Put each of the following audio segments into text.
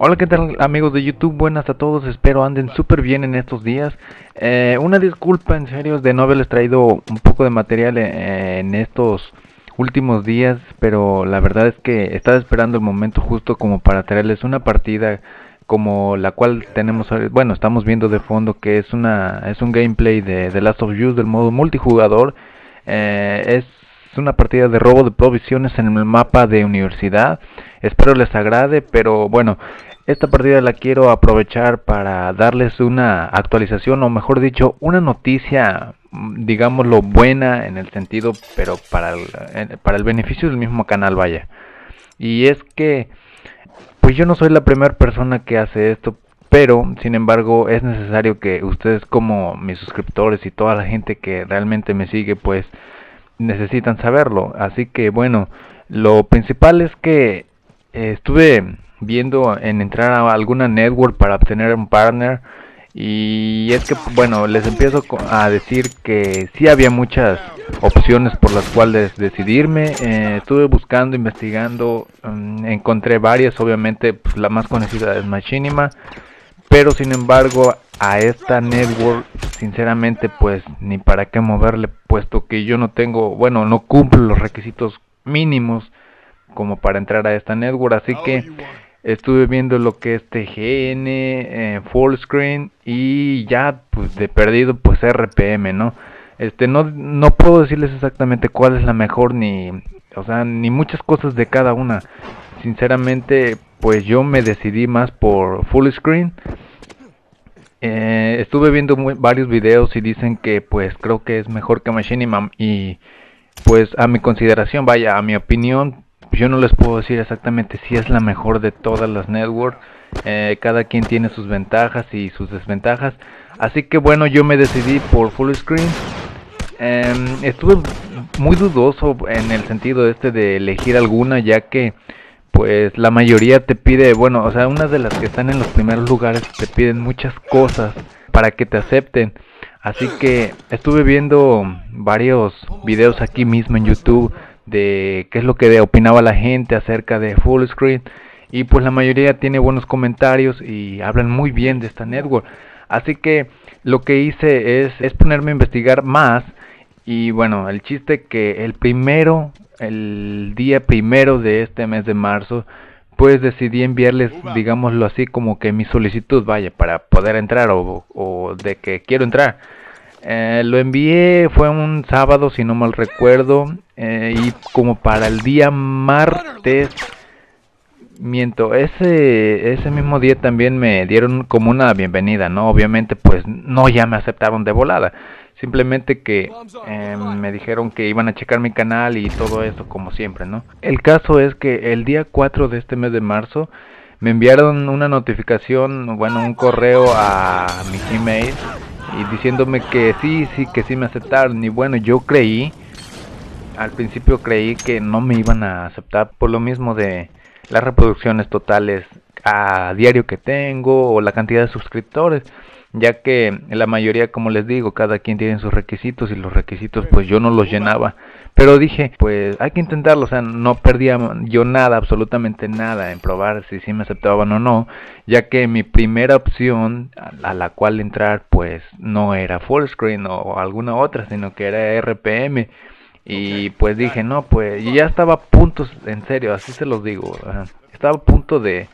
Hola, ¿qué tal amigos de YouTube? Buenas a todos, espero anden súper bien en estos días. Eh, una disculpa en serio de no haberles traído un poco de material eh, en estos últimos días, pero la verdad es que estaba esperando el momento justo como para traerles una partida como la cual tenemos, bueno, estamos viendo de fondo que es una es un gameplay de The Last of Us del modo multijugador. Eh, es una partida de robo de provisiones en el mapa de universidad. Espero les agrade, pero bueno, esta partida la quiero aprovechar para darles una actualización o mejor dicho, una noticia, mm, digámoslo buena en el sentido, pero para el, para el beneficio del mismo canal, vaya. Y es que, pues yo no soy la primera persona que hace esto, pero sin embargo es necesario que ustedes como mis suscriptores y toda la gente que realmente me sigue, pues necesitan saberlo. Así que bueno, lo principal es que eh, estuve viendo en entrar a alguna network para obtener un partner y es que bueno les empiezo a decir que sí había muchas opciones por las cuales decidirme eh, estuve buscando investigando mm, encontré varias obviamente pues, la más conocida es Machinima pero sin embargo a esta network sinceramente pues ni para qué moverle puesto que yo no tengo bueno no cumplo los requisitos mínimos como para entrar a esta network. Así que estuve viendo lo que es TGN eh, full screen y ya pues de perdido pues RPM no este no no puedo decirles exactamente cuál es la mejor ni o sea ni muchas cosas de cada una. Sinceramente pues yo me decidí más por full screen eh, estuve viendo varios videos y dicen que pues creo que es mejor que Machinima y pues a mi consideración, vaya, a mi opinión, yo no les puedo decir exactamente si es la mejor de todas las networks. Eh, cada quien tiene sus ventajas y sus desventajas. Así que bueno, yo me decidí por full screen. Em, estuve muy dudoso en el sentido este de elegir alguna ya que pues la mayoría te pide, bueno, o sea, unas de las que están en los primeros lugares te piden muchas cosas para que te acepten. Así que estuve viendo varios videos aquí mismo en YouTube de qué es lo que opinaba la gente acerca de Full Screen y pues la mayoría tiene buenos comentarios y hablan muy bien de esta network. Así que lo que hice es, es ponerme a investigar más y bueno, el chiste que el primero el día primero de este mes de marzo, pues decidí enviarles, digámoslo así, como que mi solicitud, vaya, para poder entrar o, de que quiero entrar. Eh, lo envié, fue un sábado, si no mal recuerdo, eh, y como para el día martes, miento, ese, ese mismo día también me dieron como una bienvenida, ¿no? Obviamente, pues no ya me aceptaron de volada Simplemente que em, me dijeron que iban a checar mi canal y todo eso como siempre, ¿no? El caso es que el día 4 de este mes de marzo me enviaron una notificación, bueno, un correo a mi email y diciéndome que sí, sí, que sí me aceptaron. Y bueno, yo creí, al principio creí que no me iban a aceptar por lo mismo de las reproducciones totales a diario que tengo o la cantidad de suscriptores ya que la mayoría, como les digo, cada quien tiene sus requisitos y los requisitos pues yo no los llenaba. Pero dije, pues hay que intentarlo, o sea, no perdía yo nada, absolutamente nada en probar si sí me aceptaban o no, ya que mi primera opción a la cual entrar pues no era full screen o alguna otra, sino que era RPM. Y pues dije, no, pues ya estaba a punto, en serio, así se los digo, estaba a punto de,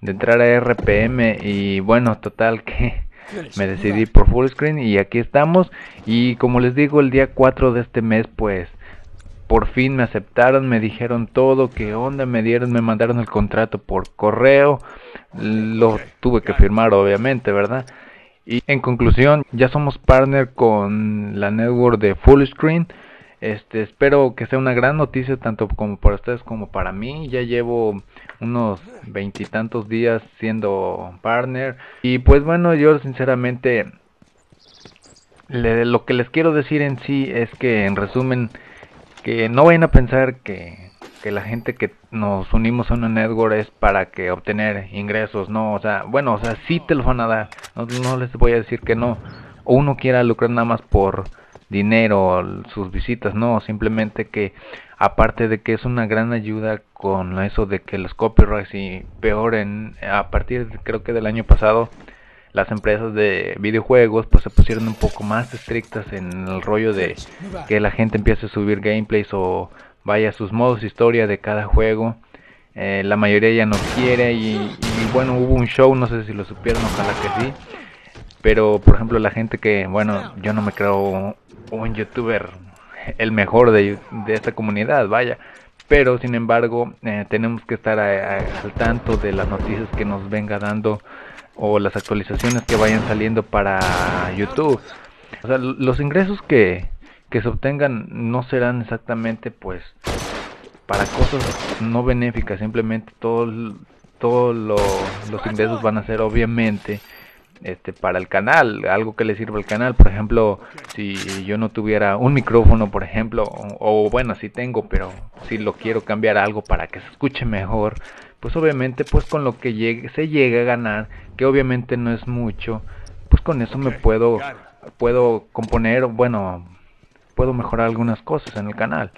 de entrar a RPM y bueno, total que me decidí por full screen y aquí estamos y como les digo el día 4 de este mes pues por fin me aceptaron, me dijeron todo, qué onda, me dieron, me mandaron el contrato por correo, lo tuve que firmar obviamente, ¿verdad? Y en conclusión, ya somos partner con la network de Full Screen. Este, espero que sea una gran noticia tanto como para ustedes como para mí. Ya llevo unos veintitantos días siendo partner. Y pues bueno, yo sinceramente lo que les quiero decir en sí es que en resumen, que no vayan a pensar que, que la gente que nos unimos a una network es para que obtener ingresos, no, o sea, bueno, o sea, sí te lo van a dar, no, no les voy a decir que no, o uno quiera lucrar nada más por dinero sus visitas, no, simplemente que aparte de que es una gran ayuda con eso de que los copyrights y peor en a partir creo que del año pasado las empresas de videojuegos pues se pusieron un poco más estrictas en el rollo de que la gente empiece a subir gameplays o vaya sus modos historia de cada juego. Eh, la mayoría ya no quiere y, bueno hubo un show no sé si lo supieron ojalá que sí. Pero por ejemplo la gente que bueno yo no me creo un youtuber el mejor de, de esta comunidad, vaya. Pero sin embargo, eh, tenemos que estar al tanto de las noticias que nos venga dando o las actualizaciones que vayan saliendo para YouTube. O sea, los ingresos que, que se obtengan no serán exactamente pues para cosas no benéficas, simplemente todos todo los ingresos van a ser obviamente este para el canal, algo que le sirva al canal, por ejemplo, si yo no tuviera un micrófono, por ejemplo, o, bueno, si tengo, pero si lo quiero cambiar a algo para que se escuche mejor, pues obviamente pues con lo que llegue, se llega a ganar, que obviamente no es mucho, pues con eso me puedo puedo componer, bueno, puedo mejorar algunas cosas en el canal.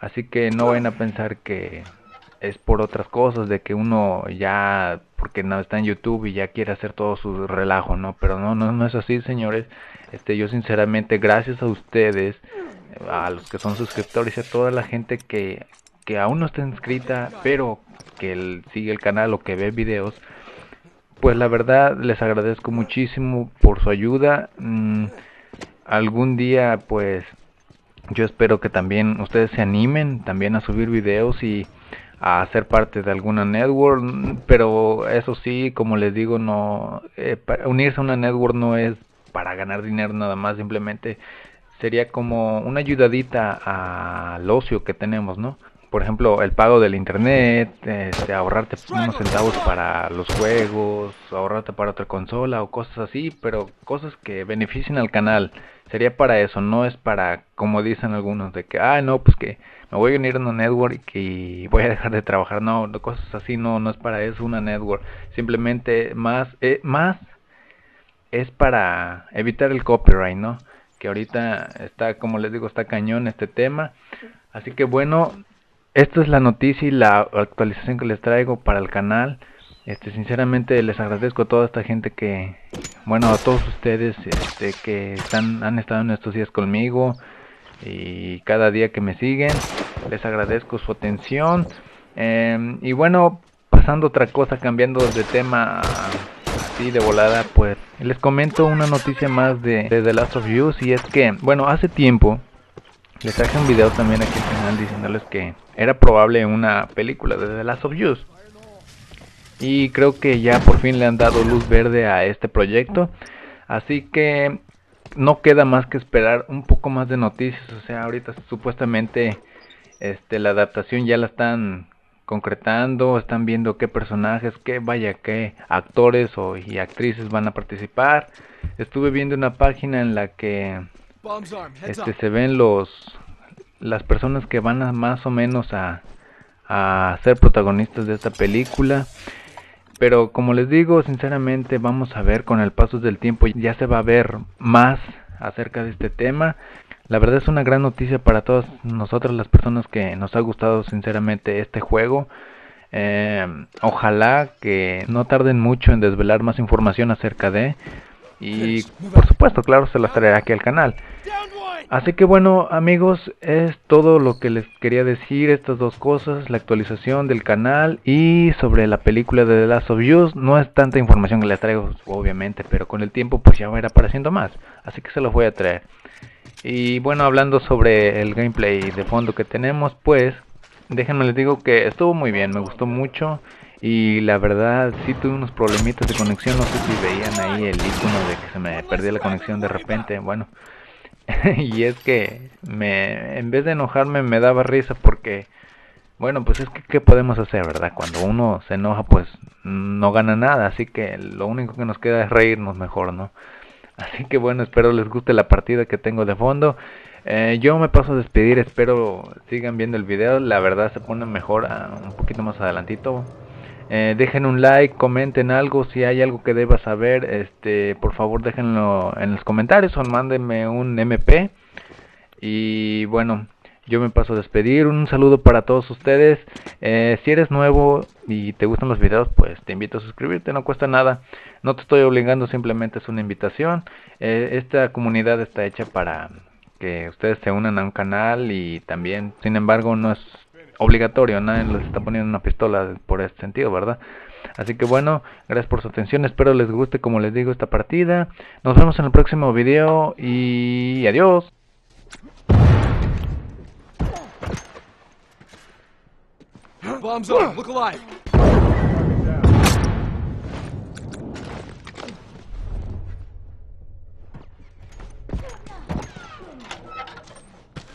Así que no vayan a pensar que es por otras cosas, de que uno ya, porque no está en YouTube y ya quiere hacer todo su relajo, ¿no? Pero no, no, no es así, señores. Este, yo sinceramente, gracias a ustedes, a los que son suscriptores y a toda la gente que, que aún no está inscrita, pero que sigue el canal o que ve videos, pues la verdad les agradezco muchísimo por su ayuda. Mm, algún día, pues, yo espero que también ustedes se animen también a subir videos y a ser parte de alguna network, pero eso sí, como les digo, no eh, unirse a una network no es para ganar dinero nada más, simplemente sería como una ayudadita al ocio que tenemos, ¿no? Por ejemplo, el pago del internet, este, ahorrarte unos centavos para los juegos, ahorrarte para otra consola o cosas así, pero cosas que beneficien al canal. Sería para eso, no es para, como dicen algunos, de que, ah, no, pues que me voy a unir a una network y voy a dejar de trabajar. No, cosas así no, no es para eso una network. Simplemente más, eh, más es para evitar el copyright, ¿no? Que ahorita está, como les digo, está cañón este tema. Así que bueno, esta es la noticia y la actualización que les traigo para el canal. Este, sinceramente les agradezco a toda esta gente que, bueno, a todos ustedes este, que están, han estado en estos días conmigo y cada día que me siguen. Les agradezco su atención. Em, y bueno, pasando otra cosa, cambiando de tema así de volada, pues les comento una noticia más de, The Last of Us. Y es que, bueno, hace tiempo les traje un video también aquí al canal diciéndoles que era probable una película de The Last of Us. Y creo que ya por fin le han dado luz verde a este proyecto. Así que no queda más que esperar un poco más de noticias. O sea, ahorita supuestamente este, la adaptación ya la están concretando, están viendo qué personajes, qué vaya, qué actores o, y actrices van a participar. Estuve viendo una página en la que este, se ven los las personas que van a más o menos a, a ser protagonistas de esta película. Pero como les digo, sinceramente vamos a ver con el paso del tiempo, ya se va a ver más acerca de este tema. La verdad es una gran noticia para todas nosotras las personas que nos ha gustado sinceramente este juego. Eh, ojalá que no tarden mucho en desvelar más información acerca de y por supuesto, claro, se las traeré aquí al canal. Así que bueno amigos, es todo lo que les quería decir, estas dos cosas, la actualización del canal y sobre la película de The Last of Us. No es tanta información que les traigo, obviamente, pero con el tiempo pues ya va a ir apareciendo más, así que se los voy a traer. Y bueno, hablando sobre el gameplay de fondo que tenemos, pues déjenme les digo que estuvo muy bien, me gustó mucho. Y la verdad sí tuve unos problemitas de conexión, no sé si veían ahí el icono de que se me perdió la conexión de repente, bueno. y es que me en vez de enojarme me daba risa porque bueno, pues es que qué podemos hacer, ¿verdad? Cuando uno se enoja pues no gana nada, así que lo único que nos queda es reírnos mejor, ¿no? Así que bueno, espero les guste la partida que tengo de fondo. Eh, yo me paso a despedir, espero sigan viendo el video, la verdad se pone mejor ah, un poquito más adelantito. Eh, dejen un like, comenten algo, si hay algo que deba saber, este, por favor déjenlo en los comentarios o mándenme un MP. Y bueno, yo me paso a despedir. Un saludo para todos ustedes. Eh, si eres nuevo y te gustan los videos, pues te invito a suscribirte, no cuesta nada. No te estoy obligando, simplemente es una invitación. Eh, esta comunidad está hecha para que ustedes se unan a un canal y también, sin embargo, no es obligatorio, nadie les está poniendo una pistola por este sentido, ¿verdad? Así que bueno, gracias por su atención, espero les guste como les digo esta partida. Nos vemos en el próximo video y adiós. Bombs up. Look alive.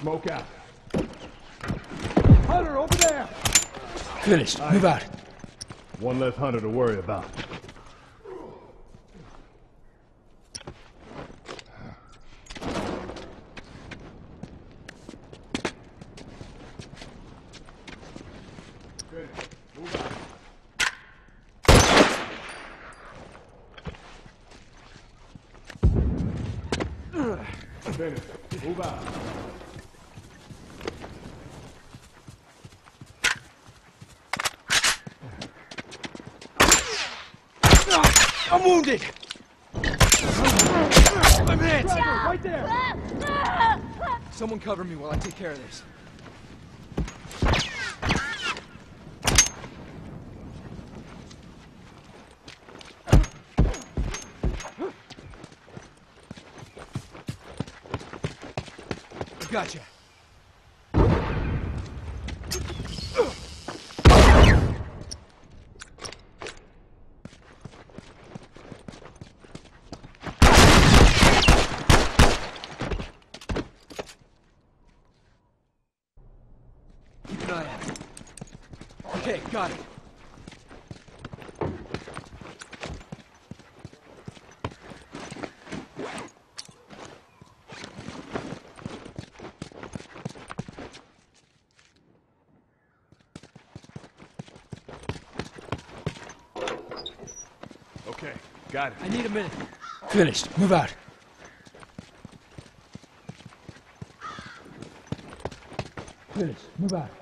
Smoke out. Hunter, over there. Finished. Move out. One less hunter to worry about. Finish. Move out. I'm wounded. I'm. Right there. Someone cover me while I take care of this. Gotcha. Keep an eye out. Okay, got it. Okay, got it. I need a minute. Finished. Move out. Finished. Move out.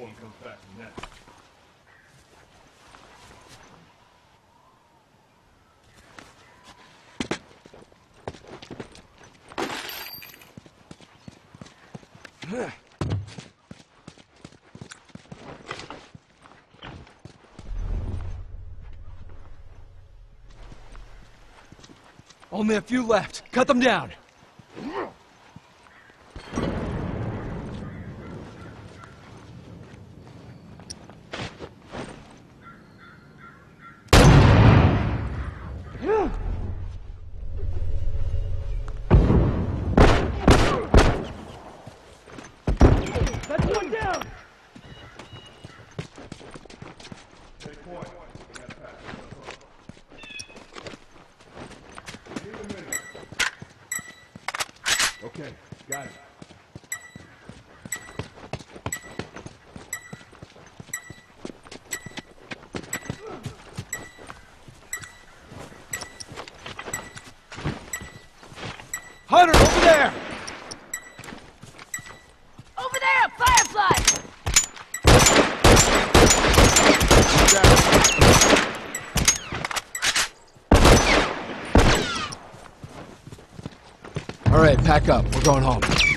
One comes back from that. Only a few left. Cut them down. That's one down. Take point. We got past Need a minute. Okay, got it. Hunter, over there. Over there, Firefly! All right, pack up. We're going home.